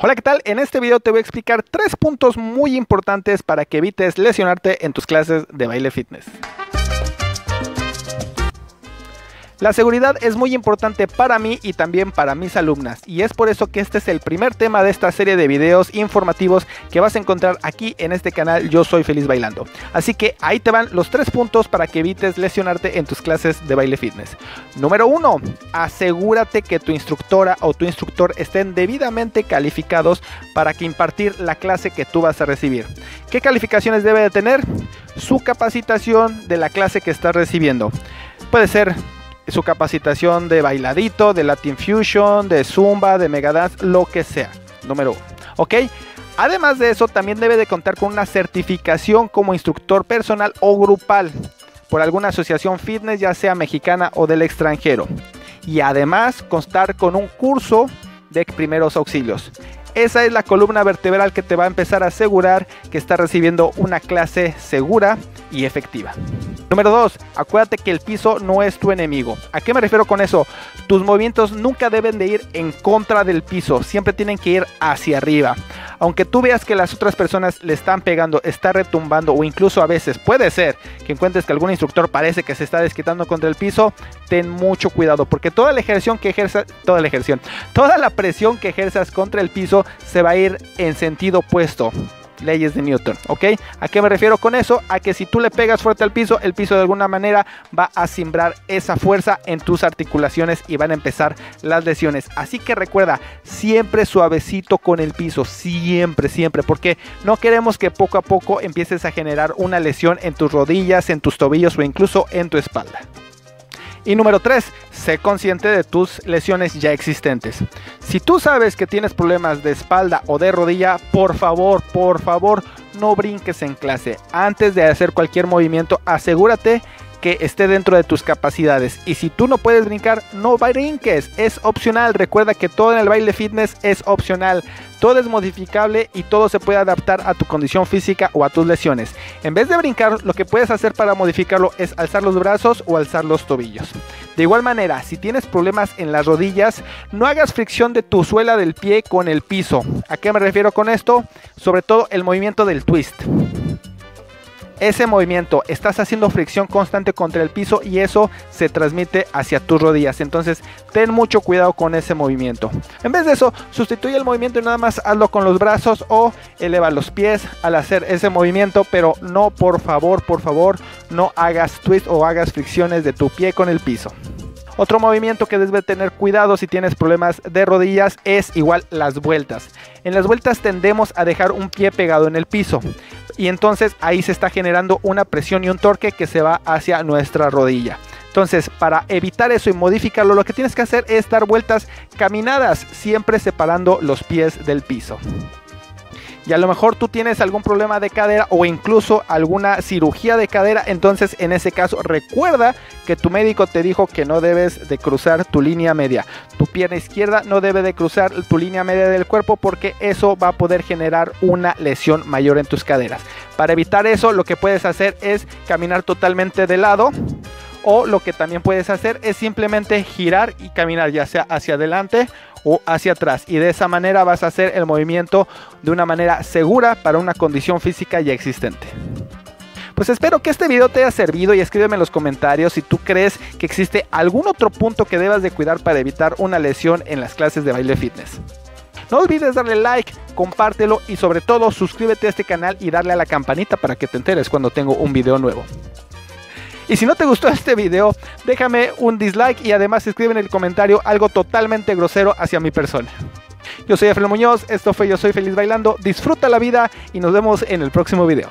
Hola, ¿qué tal? En este video te voy a explicar tres puntos muy importantes para que evites lesionarte en tus clases de baile fitness. La seguridad es muy importante para mí y también para mis alumnas y es por eso que este es el primer tema de esta serie de videos informativos que vas a encontrar aquí en este canal Yo Soy Feliz Bailando. Así que ahí te van los tres puntos para que evites lesionarte en tus clases de baile fitness. Número uno, asegúrate que tu instructora o tu instructor estén debidamente calificados para que impartir la clase que tú vas a recibir. ¿Qué calificaciones debe de tener? Su capacitación de la clase que estás recibiendo. Puede ser su capacitación de bailadito, de Latin Fusion, de Zumba, de Megadance, lo que sea. Número uno. ¿Ok? Además de eso, también debe de contar con una certificación como instructor personal o grupal por alguna asociación fitness, ya sea mexicana o del extranjero. Y además constar con un curso de primeros auxilios. Esa es la columna vertebral que te va a empezar a asegurar que estás recibiendo una clase segura y efectiva. Número 2. Acuérdate que el piso no es tu enemigo. ¿A qué me refiero con eso? Tus movimientos nunca deben de ir en contra del piso, siempre tienen que ir hacia arriba. Aunque tú veas que las otras personas le están pegando, está retumbando o incluso a veces puede ser que encuentres que algún instructor parece que se está desquitando contra el piso, ten mucho cuidado porque toda la ejerción que ejerzas, toda la ejerción, toda la presión que ejerzas contra el piso se va a ir en sentido opuesto leyes de Newton, ¿ok? ¿A qué me refiero con eso? A que si tú le pegas fuerte al piso, el piso de alguna manera va a simbrar esa fuerza en tus articulaciones y van a empezar las lesiones. Así que recuerda, siempre suavecito con el piso, siempre, siempre, porque no queremos que poco a poco empieces a generar una lesión en tus rodillas, en tus tobillos o incluso en tu espalda. Y número 3, sé consciente de tus lesiones ya existentes. Si tú sabes que tienes problemas de espalda o de rodilla, por favor, por favor, no brinques en clase. Antes de hacer cualquier movimiento, asegúrate que esté dentro de tus capacidades. Y si tú no puedes brincar, no brinques. Es opcional. Recuerda que todo en el baile fitness es opcional. Todo es modificable y todo se puede adaptar a tu condición física o a tus lesiones. En vez de brincar, lo que puedes hacer para modificarlo es alzar los brazos o alzar los tobillos. De igual manera, si tienes problemas en las rodillas, no hagas fricción de tu suela del pie con el piso. ¿A qué me refiero con esto? Sobre todo el movimiento del twist ese movimiento, estás haciendo fricción constante contra el piso y eso se transmite hacia tus rodillas. Entonces, ten mucho cuidado con ese movimiento. En vez de eso, sustituye el movimiento y nada más hazlo con los brazos o eleva los pies al hacer ese movimiento, pero no, por favor, por favor, no hagas twist o hagas fricciones de tu pie con el piso. Otro movimiento que debes tener cuidado si tienes problemas de rodillas es igual las vueltas. En las vueltas tendemos a dejar un pie pegado en el piso y entonces ahí se está generando una presión y un torque que se va hacia nuestra rodilla. Entonces, para evitar eso y modificarlo, lo que tienes que hacer es dar vueltas caminadas, siempre separando los pies del piso y a lo mejor tú tienes algún problema de cadera o incluso alguna cirugía de cadera, entonces en ese caso recuerda que tu médico te dijo que no debes de cruzar tu línea media. Tu pierna izquierda no debe de cruzar tu línea media del cuerpo porque eso va a poder generar una lesión mayor en tus caderas. Para evitar eso lo que puedes hacer es caminar totalmente de lado o lo que también puedes hacer es simplemente girar y caminar ya sea hacia adelante o hacia atrás y de esa manera vas a hacer el movimiento de una manera segura para una condición física ya existente. Pues espero que este video te haya servido y escríbeme en los comentarios si tú crees que existe algún otro punto que debas de cuidar para evitar una lesión en las clases de baile fitness. No olvides darle like, compártelo y sobre todo suscríbete a este canal y darle a la campanita para que te enteres cuando tengo un video nuevo. Y si no te gustó este video, déjame un dislike y además escribe en el comentario algo totalmente grosero hacia mi persona. Yo soy Efraín Muñoz, esto fue Yo Soy Feliz Bailando, disfruta la vida y nos vemos en el próximo video.